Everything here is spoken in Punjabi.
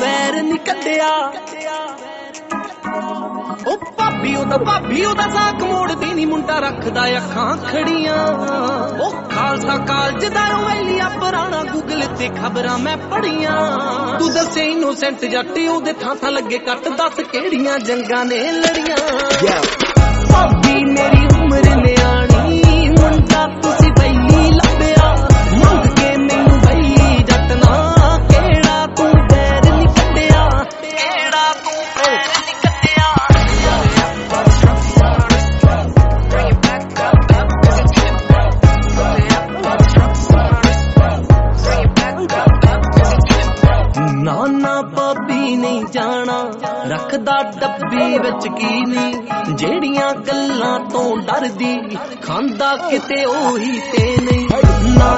ਵੈਰ ਨਹੀਂ ਉਹ ਭਾਬੀ ਉਹਦਾ ਭਾਬੀ ਉਹਦਾ ਸਾਕ ਮੋੜਦੀ ਨਹੀਂ ਮੁੰਡਾ ਰੱਖਦਾ ਅੱਖਾਂ ਖੜੀਆਂ। ਉਹ ਖਾਲਸਾ ਕਾਲਜ ਦਾ ਉਹ ਵੈਲੀਆ ਪੁਰਾਣਾ ਗੂਗਲ ਤੇ ਖਬਰਾਂ ਮੈਂ ਪੜੀਆਂ ਤੂੰ ਦੱਸੇ ਇਨੋਸੈਂਟ ਜੱਟ, ਉਹਦੇ ਥਾਂ ਥਾਂ ਲੱਗੇ ਕੱਟ, ਦੱਸ ਕਿਹੜੀਆਂ ਜੰਗਾਂ ਨੇ ਲੜੀਆਂ। ਤੂੰ ਬੈਰ ਨਹੀਂ ਨਾ ਭਾਬੀ ਨਹੀਂ ਜਾਣਾ, ਰੱਖਦਾ ਡੱਬੀ ਵਿੱਚ ਕੀ ਨਹੀਂ, ਜਿਹੜੀਆਂ ਗੱਲਾਂ ਤੋਂ ਡਰਦੀ, ਖਾਂਦਾ ਕਿਤੇ ਉਹੀ ਤੇ ਨਹੀਂ। ਨਾ ਨਹੀਂ